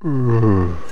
嗯。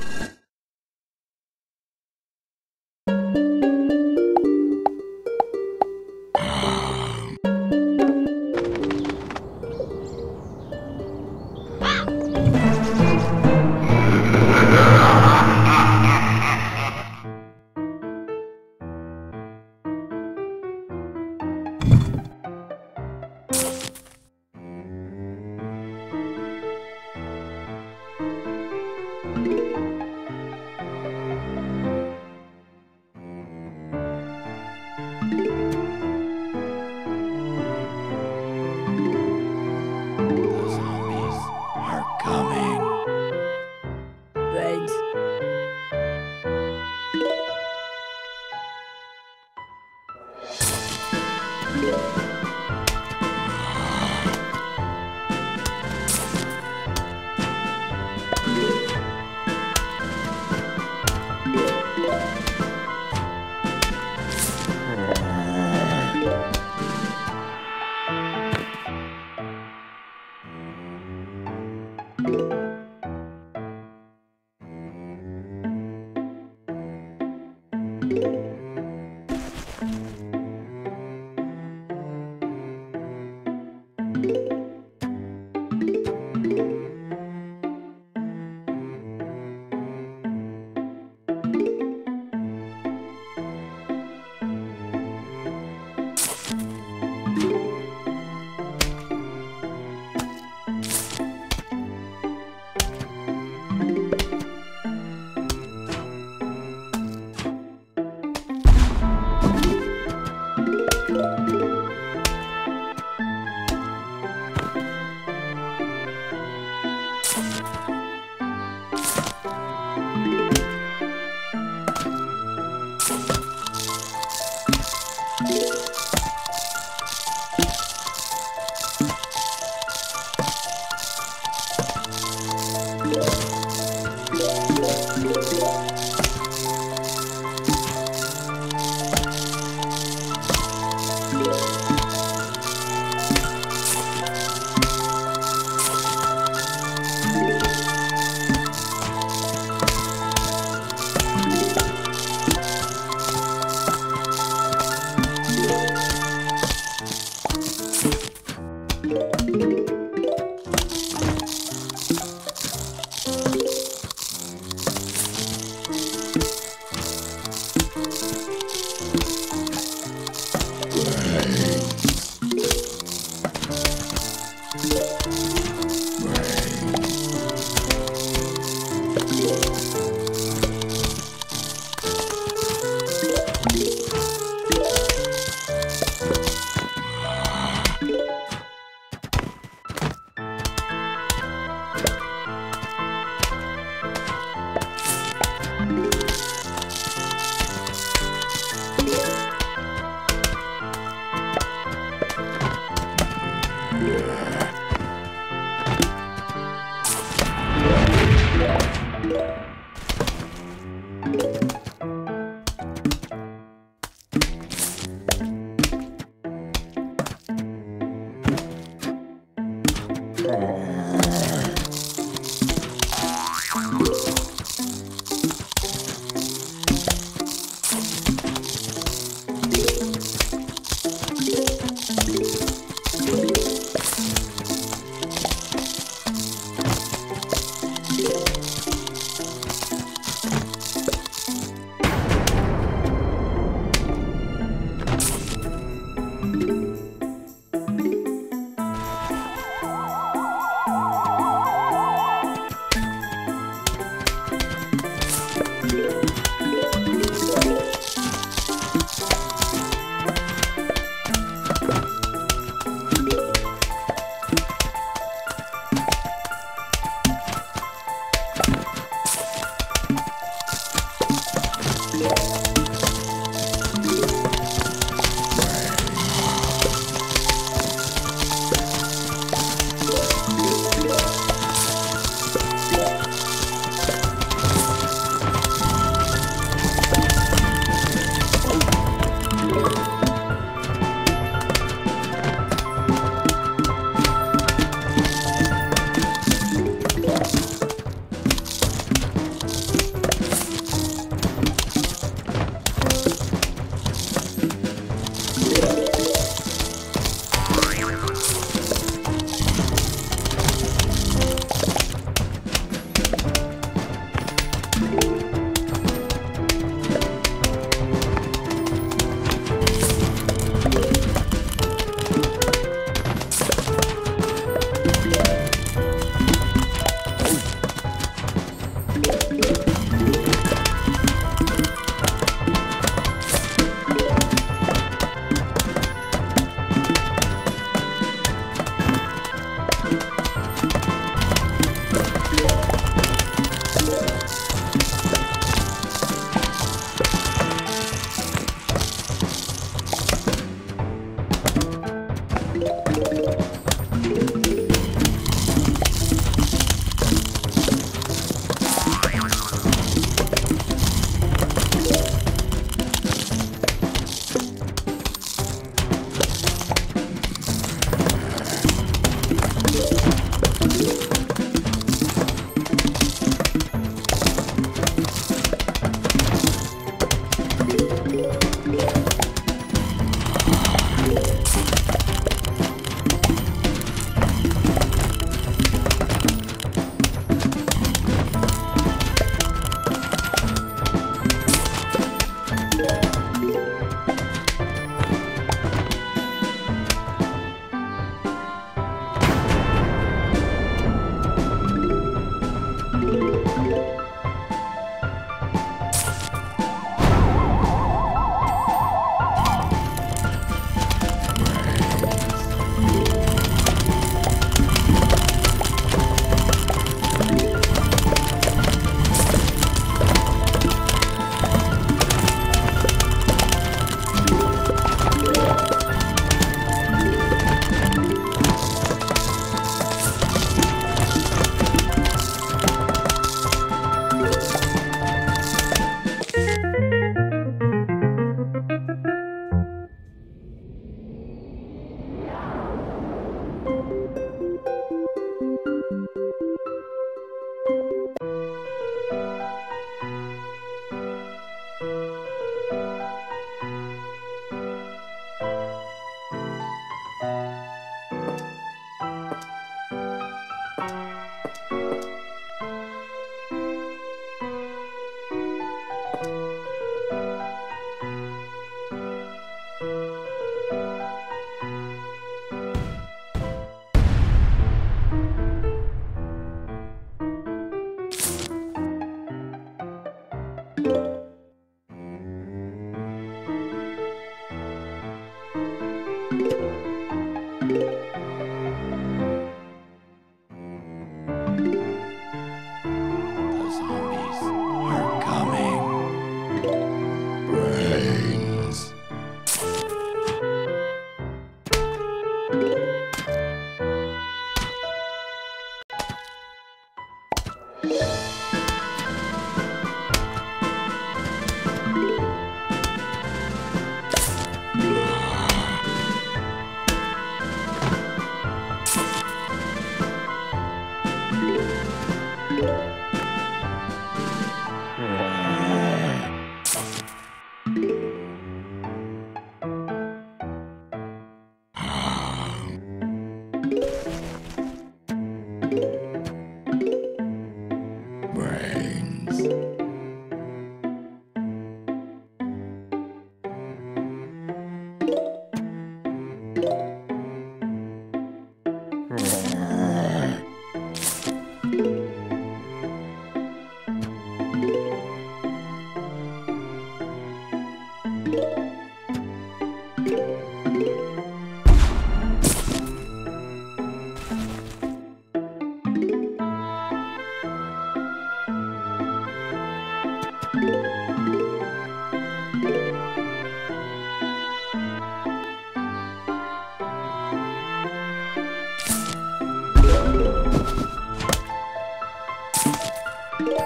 you